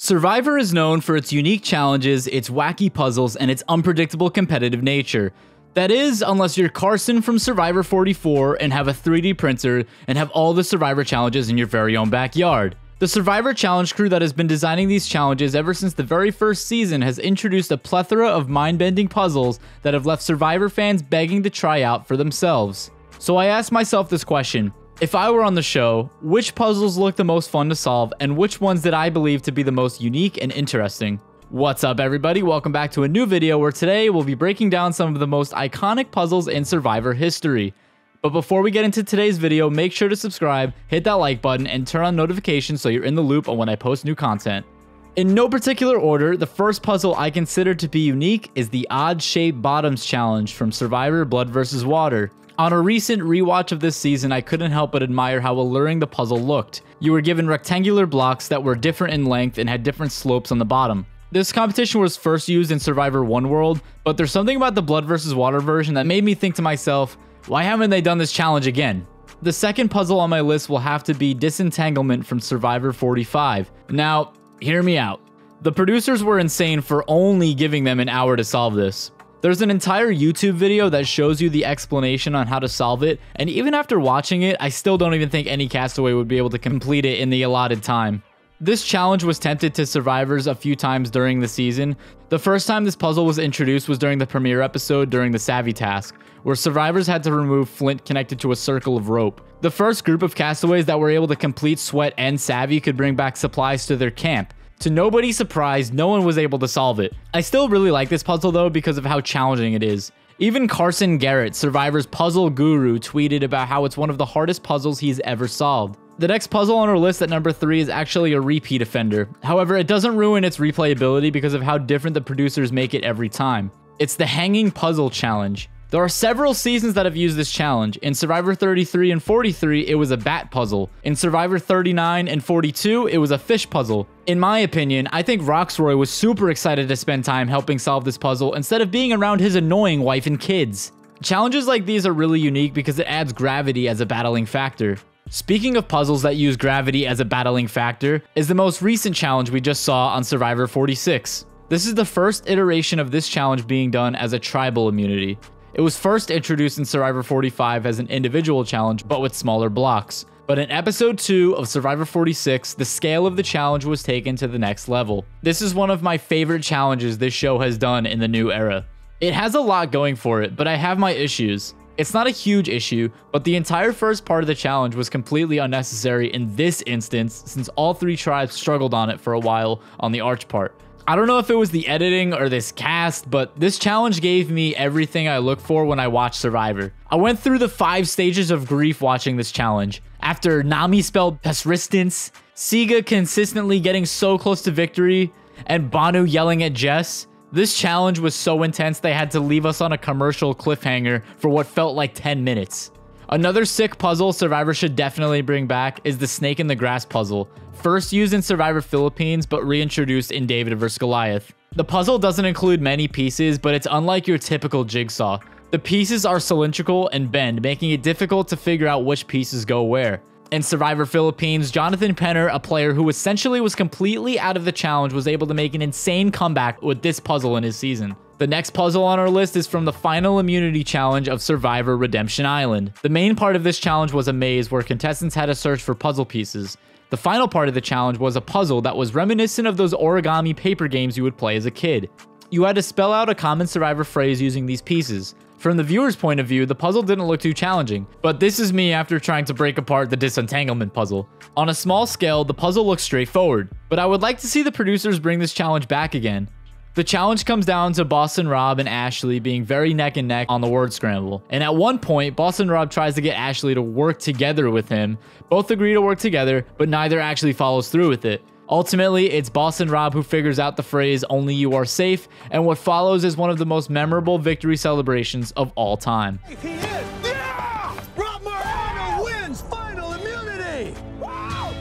Survivor is known for its unique challenges, its wacky puzzles, and its unpredictable competitive nature. That is, unless you're Carson from Survivor 44 and have a 3D printer and have all the Survivor challenges in your very own backyard. The Survivor Challenge crew that has been designing these challenges ever since the very first season has introduced a plethora of mind bending puzzles that have left Survivor fans begging to try out for themselves. So I asked myself this question if I were on the show, which puzzles look the most fun to solve and which ones did I believe to be the most unique and interesting? What's up everybody, welcome back to a new video where today we'll be breaking down some of the most iconic puzzles in Survivor history. But before we get into today's video, make sure to subscribe, hit that like button, and turn on notifications so you're in the loop on when I post new content. In no particular order, the first puzzle I consider to be unique is the Odd Shaped Bottoms Challenge from Survivor Blood vs. Water. On a recent rewatch of this season, I couldn't help but admire how alluring the puzzle looked. You were given rectangular blocks that were different in length and had different slopes on the bottom. This competition was first used in Survivor 1 World, but there's something about the Blood vs. Water version that made me think to myself, why haven't they done this challenge again? The second puzzle on my list will have to be Disentanglement from Survivor 45. Now, hear me out. The producers were insane for only giving them an hour to solve this. There's an entire YouTube video that shows you the explanation on how to solve it, and even after watching it, I still don't even think any castaway would be able to complete it in the allotted time. This challenge was tempted to survivors a few times during the season. The first time this puzzle was introduced was during the premiere episode during the Savvy task, where survivors had to remove flint connected to a circle of rope. The first group of castaways that were able to complete Sweat and Savvy could bring back supplies to their camp, to nobody's surprise, no one was able to solve it. I still really like this puzzle though because of how challenging it is. Even Carson Garrett, Survivor's puzzle guru, tweeted about how it's one of the hardest puzzles he's ever solved. The next puzzle on our list at number 3 is actually a repeat offender. However, it doesn't ruin its replayability because of how different the producers make it every time. It's the Hanging Puzzle Challenge. There are several seasons that have used this challenge. In Survivor 33 and 43, it was a bat puzzle. In Survivor 39 and 42, it was a fish puzzle. In my opinion, I think Rocksroy was super excited to spend time helping solve this puzzle instead of being around his annoying wife and kids. Challenges like these are really unique because it adds gravity as a battling factor. Speaking of puzzles that use gravity as a battling factor, is the most recent challenge we just saw on Survivor 46. This is the first iteration of this challenge being done as a tribal immunity. It was first introduced in Survivor 45 as an individual challenge, but with smaller blocks. But in episode 2 of Survivor 46, the scale of the challenge was taken to the next level. This is one of my favorite challenges this show has done in the new era. It has a lot going for it, but I have my issues. It's not a huge issue, but the entire first part of the challenge was completely unnecessary in this instance since all three tribes struggled on it for a while on the arch part. I don't know if it was the editing or this cast, but this challenge gave me everything I look for when I watch Survivor. I went through the five stages of grief watching this challenge. After Nami spelled persistence, Siga consistently getting so close to victory, and Yanu yelling at Jess, this challenge was so intense they had to leave us on a commercial cliffhanger for what felt like 10 minutes. Another sick puzzle Survivor should definitely bring back is the snake in the grass puzzle, first used in Survivor Philippines but reintroduced in David vs. Goliath. The puzzle doesn't include many pieces, but it's unlike your typical jigsaw. The pieces are cylindrical and bend, making it difficult to figure out which pieces go where. In Survivor Philippines, Jonathan Penner, a player who essentially was completely out of the challenge, was able to make an insane comeback with this puzzle in his season. The next puzzle on our list is from the final immunity challenge of Survivor Redemption Island. The main part of this challenge was a maze where contestants had to search for puzzle pieces. The final part of the challenge was a puzzle that was reminiscent of those origami paper games you would play as a kid. You had to spell out a common survivor phrase using these pieces. From the viewer's point of view, the puzzle didn't look too challenging, but this is me after trying to break apart the disentanglement puzzle. On a small scale, the puzzle looks straightforward, but I would like to see the producers bring this challenge back again. The challenge comes down to Boston Rob and Ashley being very neck and neck on the word scramble. And at one point, Boston Rob tries to get Ashley to work together with him. Both agree to work together, but neither actually follows through with it. Ultimately, it's Boston Rob who figures out the phrase, only you are safe, and what follows is one of the most memorable victory celebrations of all time. He is! Yeah! Rob Mariano wins final immunity! Wow!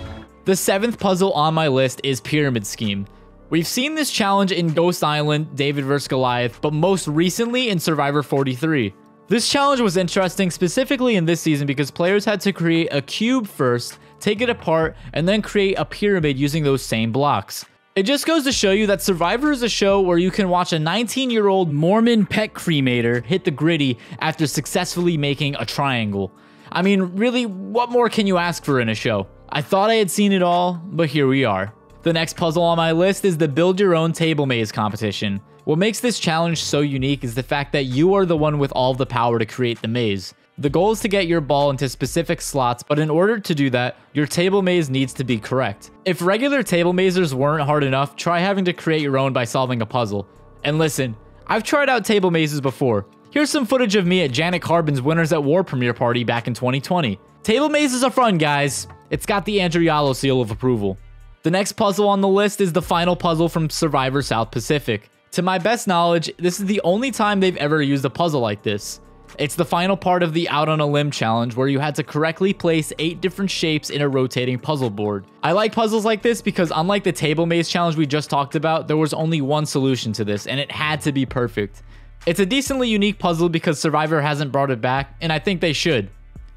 The seventh puzzle on my list is Pyramid Scheme. We've seen this challenge in Ghost Island, David vs. Goliath, but most recently in Survivor 43. This challenge was interesting specifically in this season because players had to create a cube first, take it apart, and then create a pyramid using those same blocks. It just goes to show you that Survivor is a show where you can watch a 19 year old Mormon pet cremator hit the griddy after successfully making a triangle. I mean, really, what more can you ask for in a show? I thought I had seen it all, but here we are. The next puzzle on my list is the Build Your Own Table Maze competition. What makes this challenge so unique is the fact that you are the one with all the power to create the maze. The goal is to get your ball into specific slots, but in order to do that, your table maze needs to be correct. If regular table mazers weren't hard enough, try having to create your own by solving a puzzle. And listen, I've tried out table mazes before. Here's some footage of me at Janet Carbin's Winners at War premiere party back in 2020. Table mazes are fun, guys. It's got the Andrew Yalo seal of approval. The next puzzle on the list is the final puzzle from Survivor South Pacific. To my best knowledge, this is the only time they've ever used a puzzle like this. It's the final part of the Out on a Limb challenge where you had to correctly place 8 different shapes in a rotating puzzle board. I like puzzles like this because unlike the table maze challenge we just talked about, there was only one solution to this and it had to be perfect. It's a decently unique puzzle because Survivor hasn't brought it back and I think they should.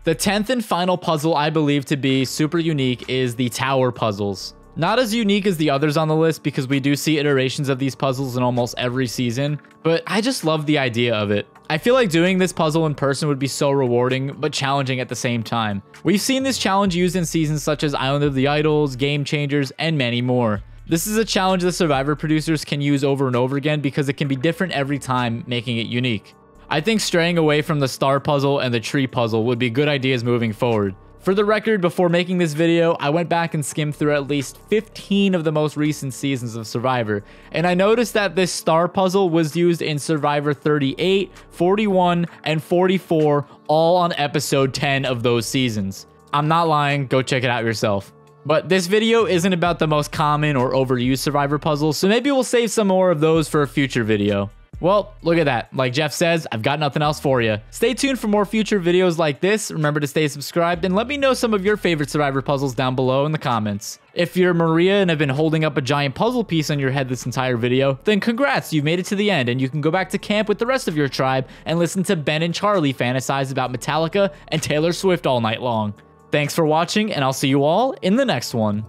The 10th and final puzzle I believe to be super unique is the tower puzzles. Not as unique as the others on the list because we do see iterations of these puzzles in almost every season, but I just love the idea of it. I feel like doing this puzzle in person would be so rewarding, but challenging at the same time. We've seen this challenge used in seasons such as Island of the Idols, Game Changers, and many more. This is a challenge the Survivor producers can use over and over again because it can be different every time, making it unique. I think straying away from the star puzzle and the tree puzzle would be good ideas moving forward. For the record, before making this video, I went back and skimmed through at least 15 of the most recent seasons of Survivor, and I noticed that this star puzzle was used in Survivor 38, 41, and 44, all on episode 10 of those seasons. I'm not lying, go check it out yourself. But this video isn't about the most common or overused Survivor puzzles, so maybe we'll save some more of those for a future video. Well, look at that. Like Jeff says, I've got nothing else for you. Stay tuned for more future videos like this. Remember to stay subscribed and let me know some of your favorite Survivor puzzles down below in the comments. If you're Maria and have been holding up a giant puzzle piece on your head this entire video, then congrats, you've made it to the end and you can go back to camp with the rest of your tribe and listen to Ben and Charlie fantasize about Metallica and Taylor Swift all night long. Thanks for watching and I'll see you all in the next one.